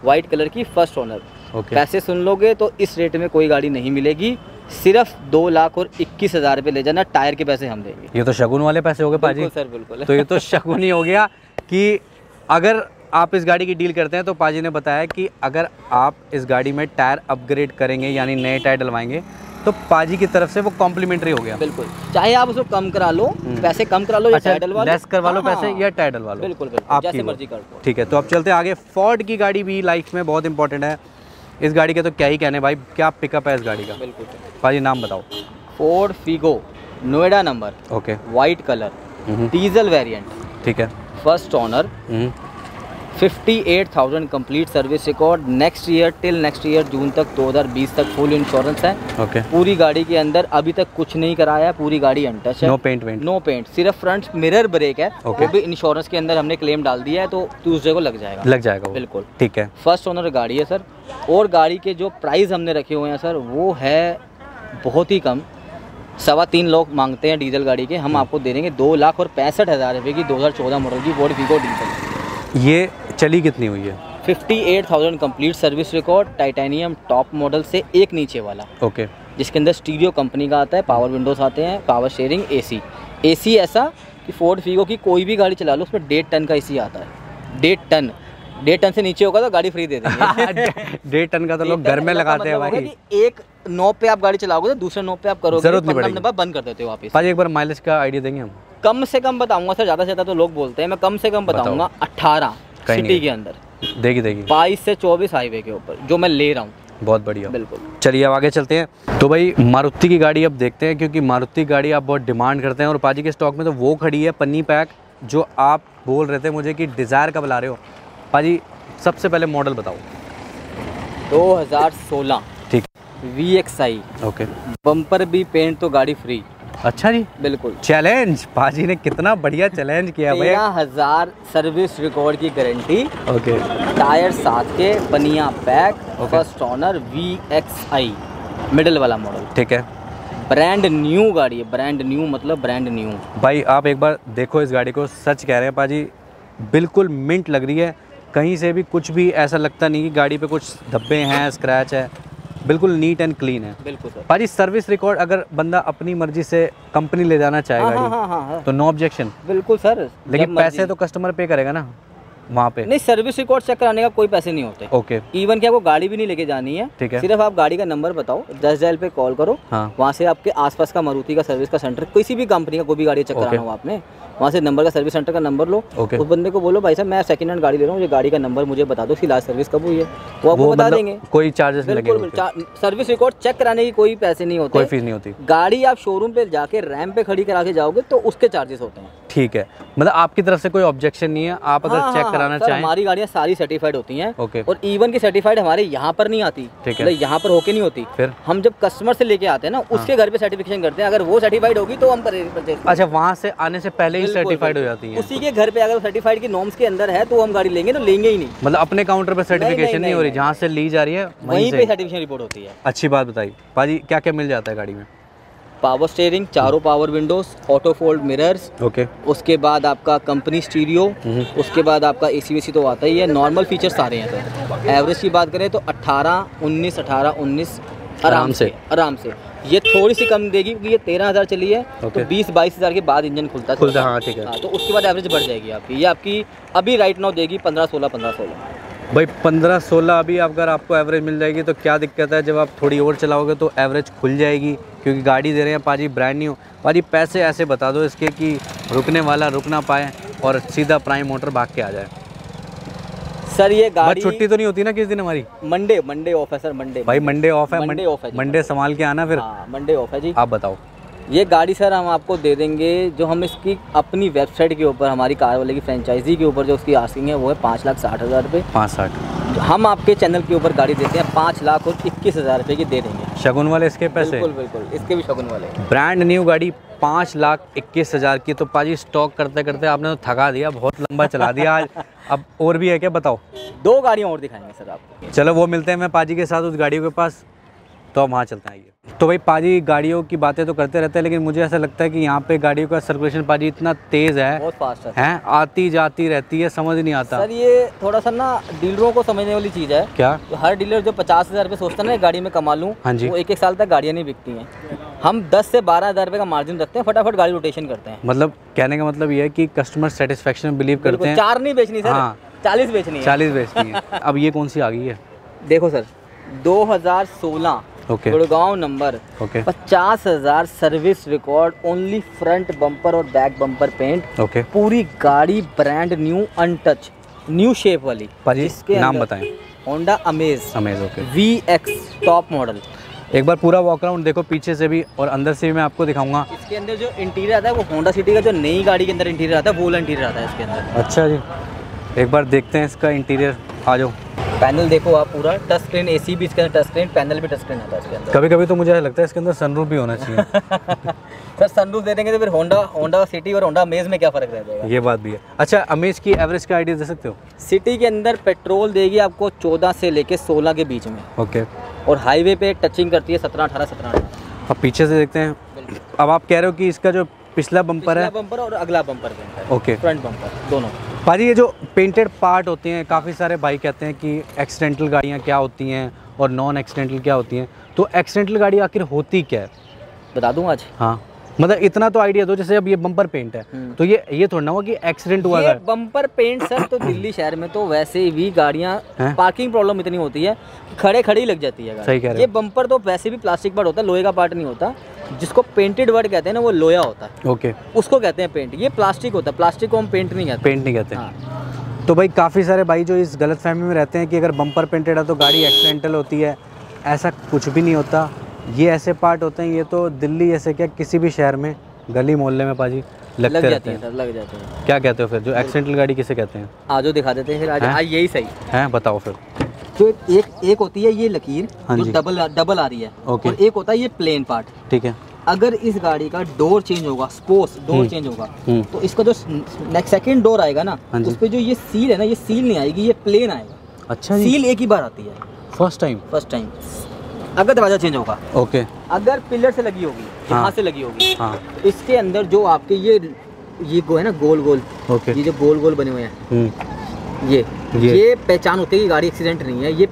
वाइट कलर की फ़र्स्ट ओनर ओके पैसे सुन लोगे तो इस रेट में कोई गाड़ी नहीं मिलेगी। सिर्फ़ दो लाख और इक्कीस हज़ार रुपये ले जाना टायर के पैसे हम देंगे। ये तो शगुन वाले पैसे हो गए पाजी। सर बिल्कुल। तो ये तो शगुन ही हो गया कि अगर आप इस गाड़ी की डील करते हैं तो पाजी ने बताया कि अगर आप इस गाड़ी में टायर अपग्रेड करेंगे यानी नए टायर डलवाएँगे तो पाजी की तरफ़ से वो कॉम्प्लीमेंट्री हो गया। बिल्कुल। चाहे आप उसको कम करा लो पैसे कम करा लो या अच्छा टायर डलवा लेस करवा लो हाँ, पैसे या टायर डलवा लो बिल्कुल बिल्कुल। आपकी जैसे मर्ज़ी कर ठीक है तो अब चलते हैं आगे। फोर्ड की गाड़ी भी लाइफ में बहुत इंपॉर्टेंट है। इस गाड़ी के तो क्या ही कहने भाई क्या पिकअप है इस गाड़ी का? बिल्कुल। पाजी नाम बताओ। Ford Figo Noida number okay white colour hmm, diesel variant ठीक है। First owner hmm, 58,000 complete service record next year till next year June तक 2020 तक फुल इंश्योरेंस है। Okay okay. पूरी गाड़ी के अंदर अभी तक कुछ नहीं कराया है पूरी गाड़ी अनटच है। No paint went no paint सिर्फ़ फ्रंट मिरर ब्रेक है। Okay. वो भी इंश्योरेंस के अंदर हमने क्लेम डाल दिया है तो ट्यूसडे को लग जाएगा। लग जाएगा बिल्कुल। ठीक है। फ़र्स्ट ओनर गाड़ी है सर और गाड़ी के जो प्राइस हमने रखे हुए हैं सर वो है बहुत ही कम। सवा तीन लोग मांगते हैं डीजल गाड़ी के। हम आपको दे देंगे दो लाख और पैंसठ हज़ार रुपये की 2014 मॉडल की फोर्ड फिगो डीजल ये चली कितनी हुई है? Fifty eight thousand complete service record titanium top model से एक नीचे वाला। ओके। okay. जिसके अंदर स्टीरियो कंपनी का आता है पावर विंडोज़ आते हैं पावर शेयरिंग एसी। एसी ऐसा कि फोर्ड फीगो की कोई भी गाड़ी चला लो उसमें डेढ़ टन का एसी आता है। डेढ़ टन। डेढ़ टन से नीचे होगा तो गाड़ी फ्री दे देंगे। डेढ़ टन का तो लोग घर में लगाते हैं मतलब भाई। एक नौ पे आप गाड़ी चलाओगे तो दूसरे नौ पे आप करोगे ज़रूरत नहीं पड़ेगी। बंद कर देते हो वापस। एक बार माइलेज का आइडिया देंगे हम। कम से कम बताऊँगा सर ज़्यादा से ज़्यादा तो लोग बोलते हैं मैं कम से कम बताऊँगा अट्ठारह कहीं सिटी। के अंदर। देगी देगी बाईस से चौबीस हाईवे के ऊपर जो मैं ले रहा हूँ। बहुत बढ़िया। बिल्कुल। चलिए अब आगे चलते हैं। तो भाई मारुति की गाड़ी अब देखते हैं क्योंकि मारुति गाड़ी आप बहुत डिमांड करते हैं और पाजी के स्टॉक में तो वो खड़ी है पन्नी पैक जो आप बोल रहे थे मुझे कि डिज़ायर कब ला रहे हो। पाजी सबसे पहले मॉडल बताओ। 2016 ठीक। V X I okay. Bumper भी पेंट तो गाड़ी फ्री। अच्छा जी? बिल्कुल। चैलेंज पाजी ने कितना बढ़िया चैलेंज किया तेरह हज़ार सर्विस रिकॉर्ड की गारंटी ओके टायर सात के बनिया pack. First owner V X I middle वाला मॉडल ठीक है। ब्रांड न्यू गाड़ी है ब्रांड न्यू मतलब ब्रांड न्यू भाई आप एक बार देखो इस गाड़ी को सच कह रहे हैं पाजी बिल्कुल मिंट लग रही है। कहीं से भी कुछ भी ऐसा लगता नहीं कि गाड़ी पे कुछ धब्बे हैं स्क्रैच है। बिल्कुल नीट एंड क्लीन है। बिल्कुल सर। पाजी सर्विस रिकॉर्ड अगर बंदा अपनी मर्ज़ी से कंपनी ले जाना चाहे हाँ हाँ हाँ हाँ हाँ। तो नो ऑब्जेक्शन बिल्कुल सर लेकिन पैसे तो कस्टमर पे करेगा ना वहाँ पे। नहीं सर्विस रिकॉर्ड चेक कराने का कोई पैसे नहीं होते। ओके इवन कि आपको गाड़ी भी नहीं लेके जानी है ठीक है। सिर्फ़ आप गाड़ी का नंबर बताओ दस डायल पे कॉल करो हाँ। वहाँ से आपके आसपास का मारुति का सर्विस का सेंटर किसी भी कंपनी का कोई भी गाड़ी चेक. कराना हो आपने वहाँ से नंबर का सर्विस सेंटर का नंबर लो। ओके। उस बंदे को बोलो भाई साहब मैं सेकंड हैंड गाड़ी ले रहा हूँ ये गाड़ी का नंबर मुझे बता दो उसकी लास्ट सर्विस कब हुई है? वो आपको बता मतलब देंगे। कोई चार्जेस नहीं लगेंगे सर्विस रिकॉर्ड चेक कराने की कोई पैसे नहीं कोई होते फ़ीस नहीं होती। गाड़ी आप शोरूम पे जाके रैम पे खड़ी करा के जाओगे तो उसके चार्जेस होते हैं। ठीक है। मतलब आपकी तरफ़ से कोई ऑब्जेक्शन नहीं है आप अगर हाँ, चेक हाँ, कराना चाहें। हमारी गाड़ियाँ सारी सर्टिफाइड होती हैं। ओके। और इवन की सर्टिफाइड हमारे यहाँ पर नहीं आती। ठीक है। मतलब यहाँ पर होके नहीं होती। फिर? हम जब कस्टमर से लेके आते हैं ना उसके घर पे सर्टिफिकेशन करते हैं। अगर वो सर्टिफाइड होगी तो हम अच्छा वहाँ से आने से पहले ही सर्टिफाइड हो जाती है। उसी के घर पे अगर सर्टिफाइड की नॉर्म्स के अंदर है तो हम गाड़ी लेंगे तो लेंगे ही नहीं। मतलब अपने काउंटर पे सर्टिफिकेशन नहीं, हो रही जहाँ से ली जा रही है वहीं पे सर्टिफिकेशन रिपोर्ट होती है। अच्छी बात बताई। पाजी क्या क्या मिल जाता है गाड़ी में? पावर स्टेयरिंग चारों power windows auto fold mirrors okay उसके बाद आपका कंपनी स्टीरियो हम्म। उसके बाद आपका ए सी तो आता ही है। नॉर्मल फीचर्स सारे हैं सर एवरेज की बात करें तो 18 19 18 19 आराम। से आराम से। ये थोड़ी सी कम देगी क्योंकि ये तेरह हज़ार चली है ओके। तो बीस बाईस हज़ार के बाद इंजन खुलता है। खुलता। हाँ ठीक है। हाँ तो उसके बाद एवरेज बढ़ जाएगी आपकी। ये आपकी अभी राइट नाउ देगी पंद्रह सोलह पंद्रह सोलह। भाई पंद्रह सोलह अभी अगर आपको एवरेज मिल जाएगी तो क्या दिक्कत है? जब आप थोड़ी और चलाओगे तो एवरेज खुल जाएगी क्योंकि गाड़ी दे रहे हैं पाजी ब्रांड न्यू पाजी पैसे ऐसे बता दो इसके कि रुकने वाला रुक ना पाए और सीधा प्राइम मोटर भाग के आ जाए। सर ये गाड़ी छुट्टी तो नहीं होती ना किस दिन हमारी? मंडे मंडे ऑफ़ है सर मंडे भाई मंडे ऑफ़ है मंडे ऑफ़ है मंडे संभाल के आना फिर। हाँ मंडे ऑफ़ है जी. आप बताओ। ये गाड़ी सर हम आपको दे देंगे जो हम इसकी अपनी वेबसाइट के ऊपर हमारी कार वाले की फ्रेंचाइजी के ऊपर जो उसकी आस्किंग है वो है पाँच लाख साठ हज़ार रुपये पाँच साठ। हम आपके चैनल के ऊपर गाड़ी देते हैं पाँच लाख और इक्कीस हज़ार रुपये की दे देंगे। शगुन वाले इसके पैसे? बिल्कुल बिल्कुल इसके भी शगुन वाले। ब्रांड न्यू गाड़ी पाँच लाख इक्कीस हज़ार की। तो पाजी स्टॉक करते करते आपने तो थका दिया बहुत लंबा चला दिया आज। अब और भी है क्या बताओ? दो गाड़ियाँ और दिखाएँगे सर आपको। चलो वो मिलते हैं मैं पाजी के साथ उस गाड़ियों के पास। तो अब वहाँ चलते हैं आइए। तो भाई पाजी गाड़ियों की बातें तो करते रहते हैं लेकिन मुझे ऐसा लगता है कि यहाँ पे गाड़ियों का सर्कुलेशन पाजी इतना तेज़ है बहुत फास्ट है। हैं आती जाती रहती है समझ नहीं आता। सर ये थोड़ा सा ना डीलरों को समझने वाली चीज़ है। क्या? तो हर डीलर जो पचास हज़ार रुपये सोचता है ना गाड़ी में कमा लूँ हाँ जी। वो एक एक साल तक गाड़ियाँ नहीं बिकती हैं। हम दस से बारह हज़ार रुपये का मार्जिन रखते हैं फटाफट गाड़ी रोटेशन करते हैं। मतलब कहने का मतलब ये है कि कस्टमर सेटिस्फेक्शन बिलीव करते हैं। चार नहीं बेचनी सर। हाँ। चालीस बेचनी चालीस बेचती हैं। अब ये कौन सी आ गई है? देखो sir 2016 okay Gurgaon number okay पचास हज़ार service record only front bumper और बैक बम्पर पेंट ओके पूरी गाड़ी brand new untouch new shape वाली। पाजी नाम बताएँ। Honda Amaze Amaze okay V X top model एक बार पूरा वॉक अराउंड देखो पीछे से भी और अंदर से भी मैं आपको दिखाऊँगा। इसके अंदर जो इंटीरियर आता है वो होंडा सिटी का जो नई गाड़ी के अंदर इंटीरियर आता है वो इंटीरियर आता है इसके अंदर। अच्छा जी। एक बार देखते हैं इसका इंटीरियर आ जाओ। पैनल देखो आप पूरा टच स्क्रीन एसी भी इसके अंदर टच स्क्रीन पैनल भी टच स्क्रीन आता है इसके अंदर। कभी कभी तो मुझे लगता है इसके अंदर सनरूफ भी होना चाहिए। सर सनरूफ दे देंगे तो फिर होंडा होंडा सिटी और होंडा अमेज में क्या फ़र्क रह जाएगा? ये बात भी है। अच्छा अमेज की एवरेज का आइडिया दे सकते हो? सिटी के अंदर पेट्रोल देगी आपको 14 से लेके 16 के बीच में। ओके। और हाईवे पे टचिंग करती है 17 18 17 18 अब पीछे से देखते हैं। अब आप कह रहे हो कि इसका जो पिछला बम्पर है? बम्पर और अगला बम्पर ओके। फ्रंट बम्पर दोनों। पाजी ये जो पेंटेड पार्ट होते हैं काफ़ी सारे भाई कहते हैं कि एक्सीडेंटल गाड़ियाँ क्या होती हैं और नॉन एक्सीडेंटल क्या होती हैं। तो एक्सीडेंटल गाड़ी आखिर होती क्या है? बता दूँ आज? हाँ। मतलब इतना तो आइडिया दो जैसे अब ये बम्पर पेंट है। हम्म। तो ये ये थोड़ा ना हुआ कि एक्सीडेंट हुआ है बम्पर पेंट सर तो दिल्ली शहर में तो वैसे भी गाड़ियाँ पार्किंग प्रॉब्लम इतनी होती है कि खड़े खड़ी लग जाती है सही कह रहे हो। ये बम्पर तो वैसे भी प्लास्टिक पार्ट होता है लोहे का पार्ट नहीं होता। जिसको पेंटेड वर्ड कहते हैं ना वो लोया होता है। ओके उसको कहते हैं पेंट ये प्लास्टिक होता है। प्लास्टिक को हम पेंट नहीं कहते। पेंट नहीं कहते। हाँ। तो भाई काफ़ी सारे भाई जो इस गलत फहमी में रहते हैं कि अगर बम्पर पेंटेड है तो गाड़ी एक्सीडेंटल होती है। ऐसा कुछ भी नहीं होता। ये ऐसे पार्ट होते हैं। ये तो दिल्ली ऐसे क्या किसी भी शहर में गली मोहल्ले में पाजी लगते लग जाती है हैं। सर लग जाती है। क्या कहते हो फिर? जो एक्सीडेंटल गाड़ी किसे कहते हैं? आजो दिखा देते हैं फिर आज यही सही। है? बताओ फिर। जो एक एक होती है ये लकीर हाँ जो डबल डबल आ रही है। ओके। और एक होता है ये प्लेन पार्ट ठीक है। अगर इस गाड़ी का डोर चेंज होगा स्पोर्ट्स डोर। चेंज होगा हम्म। तो इसका जो नेक्स्ट सेकंड डोर आएगा ना हाँ उस पे जो ये सील है ना ये सील नहीं आएगी ये प्लेन आएगा। अच्छा सील एक ही बार आती है। फ़र्स्ट टाइम फ़र्स्ट टाइम अगर दरवाज़ा चेंज होगा। ओके अगर पिलर से लगी होगी यहाँ हाँ। से लगी होगी हाँ। इसके अंदर जो आपके ये ये गो है ना गोल गोल ओके ये जो गोल गोल बने हुए हैं हम्म, ये ये। ये पहचान होती है कि गाड़ी एक्सीडेंट नहीं है ये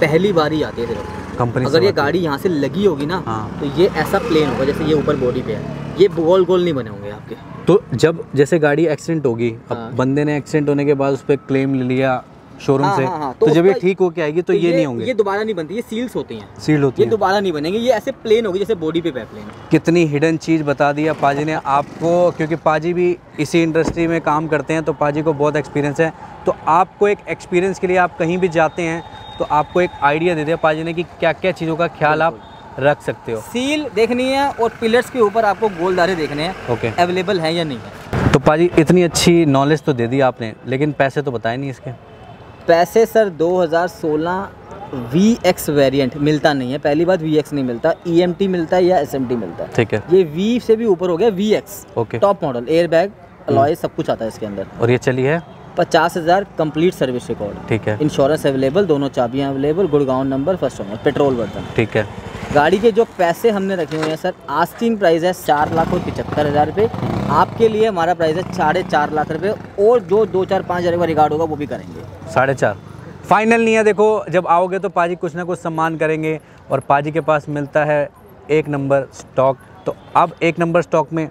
पहली बार ही आती है सिर्फ़ कंपनी अगर ये गाड़ी यहाँ से लगी होगी ना हाँ। तो ये ऐसा प्लेन होगा जैसे ये ऊपर बॉडी पे है ये गोल गोल नहीं बने होंगे आपके तो जब जैसे गाड़ी एक्सीडेंट होगी अब हाँ। बंदे ने एक्सीडेंट होने के बाद उस पर क्लेम ले लिया शोरूम हाँ, से। हाँ, हाँ, तो तो जब ये ठीक होके आएगी तो ये नहीं होंगे। ये दोबारा नहीं बनती ये सील्स होती हैं। सील्ड होती ये है। दोबारा नहीं बनेंगे ये ऐसे प्लेन होगी जैसे बॉडी पे प्लेन कितनी हिडन चीज़ बता दिया पाजी ने। आपको क्योंकि पाजी भी इसी इंडस्ट्री में काम करते हैं तो पाजी को बहुत एक्सपीरियंस है। तो आपको एक एक्सपीरियंस के लिए आप कहीं भी जाते हैं तो आपको एक आइडिया दे दिया पाजी ने कि क्या क्या चीज़ों का ख्याल आप रख सकते हो। सील देखनी है और पिलर्स के ऊपर आपको गोलदारे देखने हैं ओके अवेलेबल है या नहीं है। तो पाजी इतनी अच्छी नॉलेज तो दे दी आपने लेकिन पैसे तो बताए नहीं इसके। पैसे सर 2016 वी एक्स वेरियंट मिलता नहीं है। पहली बात वी एक्स नहीं मिलता। ई एम टी मिलता है या एस एम टी मिलता है। ठीक है। ये वी से भी ऊपर हो गया V X okay. Top model air bag alloy सब कुछ आता है इसके अंदर। और ये चली है? पचास हज़ार कंप्लीट सर्विस रिकॉर्ड ठीक है। इंश्योरेंस अवेलेबल दोनों चाबियाँ available Gurgaon number first owner petrol version ठीक है। गाड़ी के जो पैसे हमने रखे हुए हैं सर आस्तीन प्राइस है चार लाख और पिचहत्तर हज़ार रुपये आपके लिए हमारा प्राइस है साढ़े चार लाख रुपये और जो दो चार पाँच हज़ार का रिकॉर्ड होगा वो भी करेंगे। साढ़े चार। फाइनल नहीं है देखो जब आओगे तो पाजी कुछ ना कुछ सम्मान करेंगे और पाजी के पास मिलता है एक नंबर स्टॉक तो अब एक नंबर स्टॉक में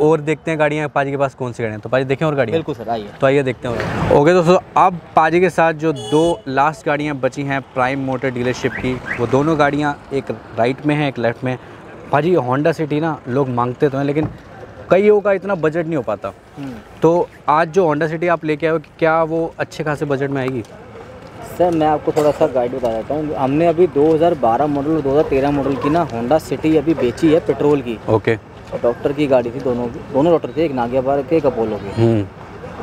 और देखते हैं गाड़ियाँ पाजी के पास कौन सी गाड़ियाँ तो पाजी देखें और गाड़ियाँ। बिल्कुल सर आइए। तो आइए देखते हैं ओके दोस्तों अब पाजी के साथ जो दो लास्ट गाड़ियाँ बची हैं प्राइम मोटर डीलरशिप की वो दोनों गाड़ियाँ एक राइट में हैं एक लेफ़्ट में पाजी होंडा सिटी ना लोग मांगते तो हैं लेकिन कईयों का इतना बजट नहीं हो पाता। तो आज जो होंडा सिटी आप लेके आए हो क्या वो अच्छे खासे बजट में आएगी? सर मैं आपको थोड़ा सा गाइड बता देता हूँ। हमने अभी 2012 मॉडल और 2013 मॉडल की ना होंडा सिटी अभी बेची है पेट्रोल की। ओके और डॉक्टर की गाड़ी थी दोनों की। दोनों डॉक्टर थे एक नागिया पार्क के एक अपोलो के। हम्म।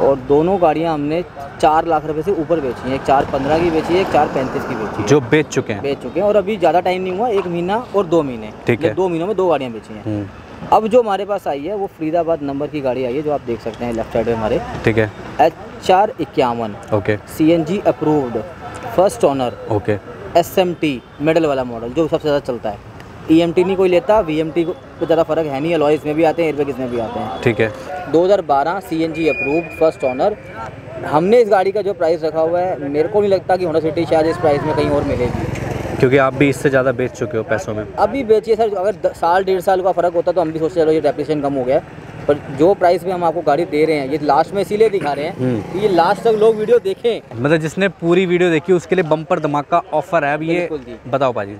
और दोनों गाड़ियाँ हमने चार लाख रुपए से ऊपर बेची हैं। एक चार पंद्रह की बेची है एक चार पैंतीस की बेची है। जो बेच चुके हैं। बेच चुके हैं और अभी ज़्यादा टाइम नहीं हुआ एक महीना और दो महीने। ठीक है। दो महीनों में दो गाड़ियाँ बेची हैं। हम्म, अब जो हमारे पास आई है वो फरीदाबाद नंबर की गाड़ी आई है जो आप देख सकते हैं लेफ़्ट साइड में हमारे। ठीक है। एच आर इक्यावन। Okay. C N G approved first owner okay. S M T middle वाला मॉडल जो सबसे ज़्यादा चलता है। टी नहीं कोई लेता वी एम टी को ज़्यादा फ़र्क है नहीं अलॉय इसमें भी आते हैं एयरबैग इसमें भी आते हैं। ठीक है। 2012 C N G approved first owner हमने इस गाड़ी का जो प्राइस रखा हुआ है मेरे को नहीं लगता कि होंडा सिटी शायद इस प्राइस में कहीं और मिलेगी। क्योंकि आप भी इससे ज़्यादा बेच चुके हो पैसों में। अभी बेचिए सर अगर साल डेढ़ साल का फ़र्क होता तो हम भी सोचते चलो ये डेप्रिसिएशन कम हो गया। पर जो प्राइस में हम आपको गाड़ी दे रहे हैं ये लास्ट में इसीलिए दिखा रहे हैं हम्म। कि ये लास्ट तक लोग वीडियो देखें। मतलब जिसने पूरी वीडियो देखी उसके लिए बम्पर धमाका ऑफ़र है। अब ये बताओ पाजी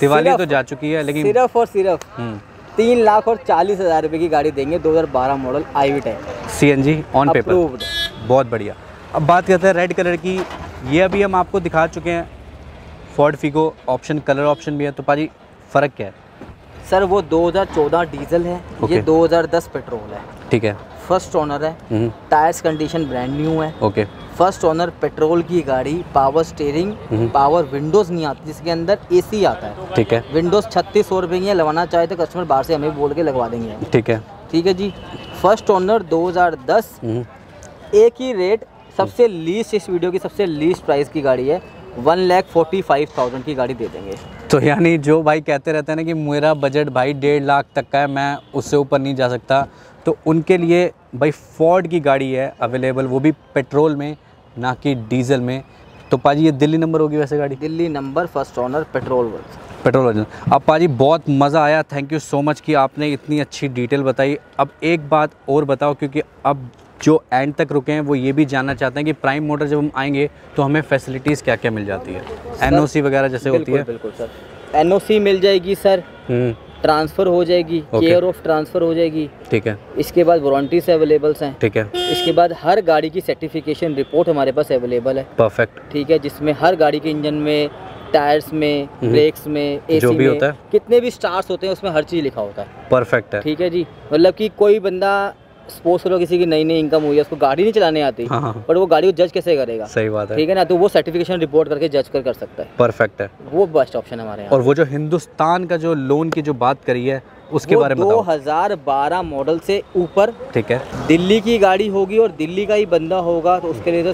दिवाली तो जा चुकी है लेकिन सिर्फ़ और सिर्फ़ हम्म, तीन लाख और चालीस हज़ार रुपये की गाड़ी देंगे 2012 model I V C N G on paper बहुत बढ़िया। अब बात करते हैं रेड कलर की। ये अभी हम आपको दिखा चुके हैं। Ford Figo option colour option भी है। तो पाजी फ़र्क क्या है? सर वो 2014 डीजल है। ये 2010 पेट्रोल है। ठीक है। फ़र्स्ट ओनर है। टायर्स कंडीशन ब्रांड न्यू है। ओके। फ़र्स्ट ऑनर पेट्रोल की गाड़ी पावर स्टेयरिंग। पावर विंडोज़ नहीं आती जिसके अंदर एसी आता है। ठीक है। विंडोज़ छत्तीस सौ रुपये की है लगवाना चाहे तो कस्टमर बाहर से हमें बोल के लगवा देंगे। ठीक है। ठीक है जी। फ़र्स्ट ओनर 2010 हम्म, एक ही रेट सबसे लीस्ट इस वीडियो की सबसे लीस्ट प्राइस की गाड़ी है। One lakh forty five thousand की गाड़ी दे देंगे। तो यानी जो भाई कहते रहते हैं ना कि मेरा बजट भाई डेढ़ लाख तक का है मैं उससे ऊपर नहीं जा सकता। तो उनके लिए भाई फोर्ड की गाड़ी है अवेलेबल वो भी पेट्रोल में। ना कि डीजल में। तो पाजी ये दिल्ली नंबर होगी वैसे गाड़ी? Delhi number first owner petrol work petrol version अब पाजी बहुत मज़ा आया। थैंक यू सो मच कि आपने इतनी अच्छी डिटेल बताई। अब एक बात और बताओ क्योंकि अब जो एंड तक रुके हैं वो ये भी जानना चाहते हैं कि प्राइम मोटर जब हम आएँगे तो हमें फैसिलिटीज़ क्या क्या मिल जाती है? एनओसी वगैरह जैसे होती है। बिल्कुल सर एनओसी मिल जाएगी सर ट्रांसफ़र हो जाएगी केयर ऑफ़ ट्रांसफ़र हो जाएगी। ठीक है। इसके बाद वारंटीज अवेलेबल्स हैं। ठीक है। इसके बाद हर गाड़ी की सर्टिफिकेशन रिपोर्ट हमारे पास अवेलेबल है। परफेक्ट ठीक है जिसमें हर गाड़ी के इंजन में टायर्स में ब्रेक्स में एसी जो भी में होता है। कितने भी स्टार्स होते हैं उसमें हर चीज़ लिखा होता है। परफेक्ट है। ठीक है जी। मतलब कि कोई बंदा सपोज़ करो किसी की नई नई इनकम हुई है उसको गाड़ी नहीं चलाने आती हाँ हाँ। बट वो गाड़ी को जज कैसे करेगा? सही बात है। ठीक है ना? तो वो सर्टिफिकेशन रिपोर्ट करके जज कर कर सकता है। परफेक्ट है। वो बेस्ट ऑप्शन हमारे यहाँ। और वो जो हिंदुस्तान का जो लोन की जो बात करी है उसके बारे में दो हज़ार बारह मॉडल से ऊपर ठीक है। दिल्ली की गाड़ी होगी और दिल्ली का ही बंदा होगा तो उसके लिए तो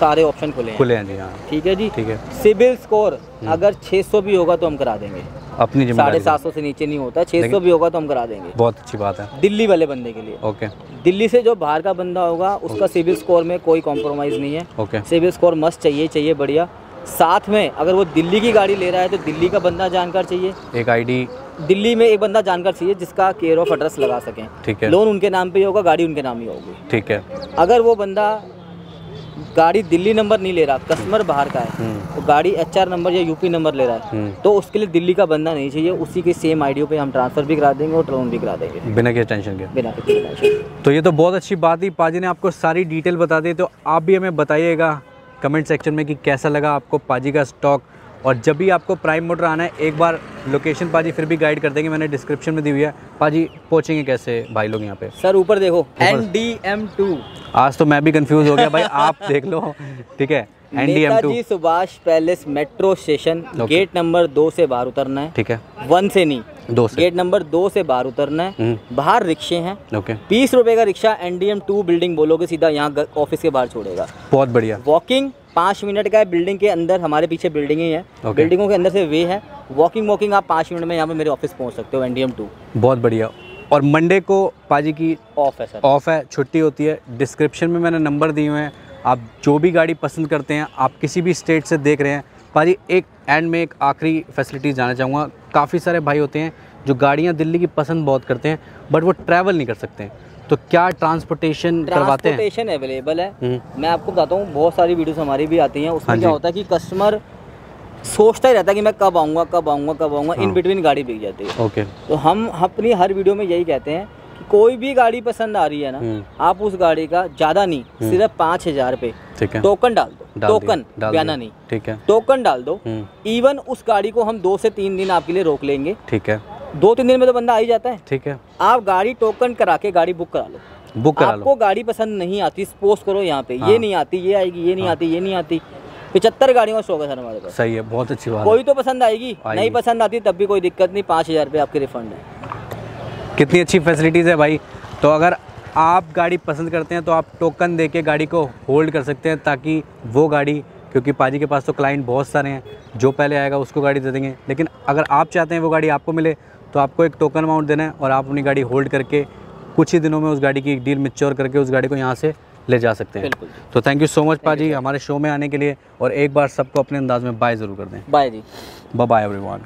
सारे ऑप्शन खुले हैं। खुले हैं जी हाँ। ठीक है जी? ठीक है। सिविल स्कोर अगर 600 भी होगा तो हम करा देंगे। अपनी साढ़े सात सौ से नीचे नहीं होता 600 भी होगा तो हम करा देंगे। बहुत अच्छी बात है। दिल्ली वाले बंदे के लिए। ओके। दिल्ली से जो बाहर का बंदा होगा उसका सिविल स्कोर में कोई कॉम्प्रोमाइज़ नहीं है। ओके। सिविल स्कोर मस्त चाहिए चाहिए बढ़िया। साथ में अगर वो दिल्ली की गाड़ी ले रहा है तो दिल्ली का बंदा जानकार चाहिए। एक आईडी दिल्ली में एक बंदा जानकार चाहिए जिसका केयर ऑफ़ एड्रेस लगा सकें। ठीक है। लोन उनके नाम पे ही होगा गाड़ी उनके नाम ही होगी। ठीक है। अगर वो बंदा गाड़ी दिल्ली नंबर नहीं ले रहा कस्टमर बाहर का है। हम्म, तो गाड़ी एच नंबर या यूपी नंबर ले रहा है। हम्म, तो उसके लिए दिल्ली का बंदा नहीं चाहिए उसी के सेम आईडियो पे हम ट्रांसफ़र भी करा देंगे और लोन भी करा देंगे। बिना किसी टेंशन के। बिना किसी टेंशन तो ये तो बहुत अच्छी बात ही पाजी ने आपको सारी डिटेल बता दी तो आप भी हमें बताइएगा कमेंट सेक्शन में कि कैसा लगा आपको पाजी का स्टॉक और जब भी आपको प्राइम मोटर आना है एक बार लोकेशन पाजी फिर भी गाइड कर देंगे मैंने डिस्क्रिप्शन में दी हुई है। पाजी पहुँचेंगे कैसे भाई लोग यहाँ पे? सर ऊपर देखो एन डी एम टू आज तो मैं भी कंफ्यूज हो गया भाई आप देख लो। ठीक है N D M two Netaji Subhash Place metro station gate number दो से बाहर उतरना है। ठीक है। वन से नहीं। दो से। गेट नंबर दो से बाहर उतरना है। हम्म, बाहर रिक्शे हैं। ओके बीस रुपए का रिक्शा एनडीएम टू बिल्डिंग बोलोगे सीधा यहाँ ऑफ़िस के बाहर छोड़ेगा। बहुत बढ़िया। वॉकिंग पाँच मिनट का है बिल्डिंग के अंदर हमारे पीछे बिल्डिंग ही है। Okay. बिल्डिंगों के अंदर से वे है। वॉकिंग वॉकिंग आप पाँच मिनट में यहाँ पे मेरे ऑफ़िस पहुँच सकते हो एनडीएम टू बहुत बढ़िया। और मंडे को पाजी की ऑफ़ है सर ऑफ़ है छुट्टी होती है। डिस्क्रिप्शन में मैंने नंबर दिए हुए हैं। आप जो भी गाड़ी पसंद करते हैं आप किसी भी स्टेट से देख रहे हैं। पाजी एक एंड में एक आखिरी फैसिलिटी जाना चाहूँगा। काफ़ी सारे भाई होते हैं जो गाड़ियाँ दिल्ली की पसंद बहुत करते हैं बट वो ट्रैवल नहीं कर सकते हैं। तो क्या ट्रांसपोर्टेशन करवाते हैं? ट्रांसपोर्टेशन अवेलेबल है। हम्म, मैं आपको बताता हूँ बहुत सारी वीडियोस हमारी भी आती हैं। उसमें हाँ क्या होता है कि कस्टमर सोचता ही रहता है कि मैं कब आऊँगा कब आऊँगा कब आऊँगा इन। बिटवीन गाड़ी बिक जाती है। ओके तो हम अपनी हर वीडियो में यही कहते हैं कि कोई भी गाड़ी पसंद आ रही है ना हम्म, आप उस गाड़ी का ज़्यादा नहीं सिर्फ़ पाँच हज़ार है। टोकन डाल दो। डाल टोकन बयाना नहीं। ठीक है। टोकन डाल दो। हम्म, इवन उस गाड़ी को हम दो से तीन दिन आपके लिए रोक लेंगे। ठीक है। दो तीन दिन में तो बंदा आ ही जाता है। ठीक है। आप गाड़ी टोकन करा के गाड़ी बुक करा लो। बुक करा आपको गाड़ी पसंद नहीं आती सपोज़ करो यहाँ पे। हाँ। ये नहीं आती ये आएगी ये नहीं आती ये नहीं आती। पिछहत्तर गाड़ियों का स्टॉक है सर हमारे पास। सही है बहुत अच्छी बात कोई तो पसंद आएगी। आएगी। नहीं पसंद आती तब भी कोई दिक्कत नहीं पाँच हज़ार रुपये आपके रिफंड है। कितनी अच्छी फैसिलिटीज़ है भाई। तो अगर आप गाड़ी पसंद करते हैं तो आप टोकन दे के गाड़ी को होल्ड कर सकते हैं ताकि वो गाड़ी क्योंकि पाजी के पास तो क्लाइंट बहुत सारे हैं जो पहले आएगा उसको गाड़ी दे देंगे। लेकिन अगर आप चाहते हैं वो गाड़ी आपको मिले तो आपको एक टोकन अमाउंट देना है और आप अपनी गाड़ी होल्ड करके कुछ ही दिनों में उस गाड़ी की एक डील मिच्योर करके उस गाड़ी को यहाँ से ले जा सकते हैं। तो थैंक यू सो मच पाजी हमारे शो में आने के लिए और एक बार सबको अपने अंदाज में बाय ज़रूर कर दें। बाय जी। Bye everyone